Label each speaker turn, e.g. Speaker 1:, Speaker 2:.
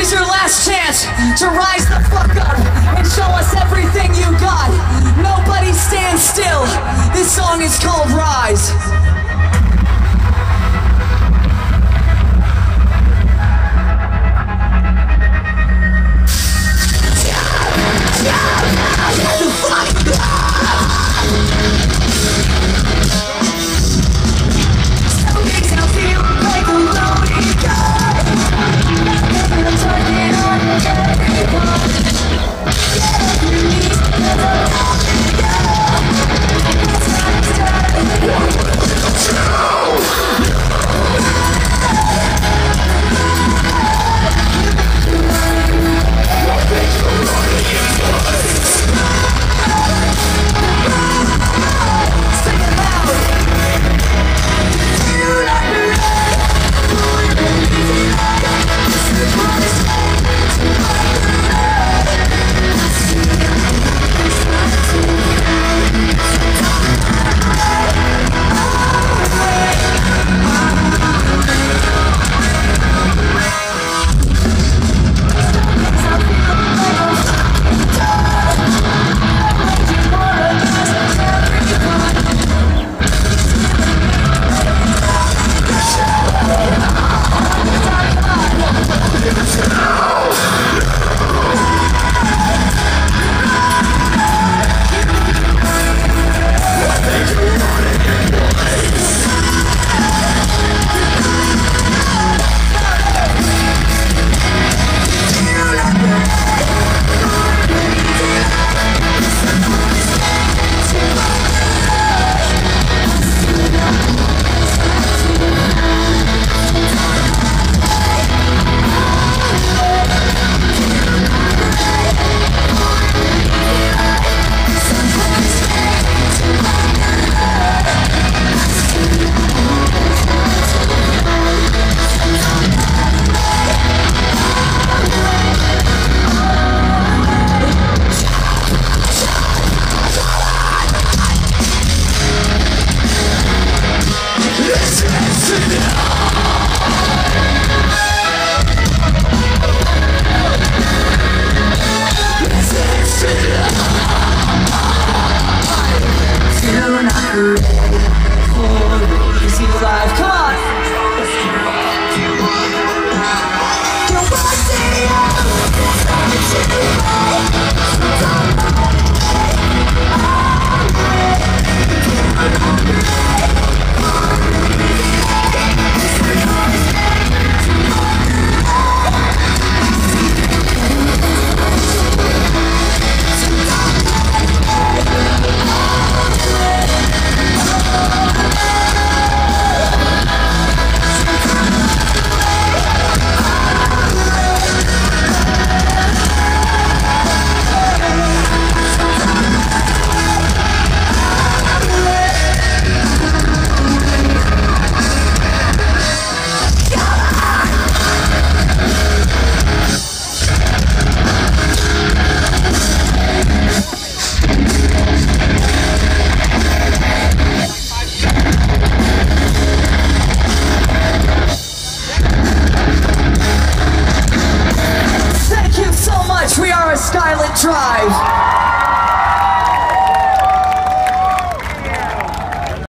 Speaker 1: This is your last chance to rise the fuck up and show us everything you got. Nobody stand still. This song is called Rise. Skylit Drive.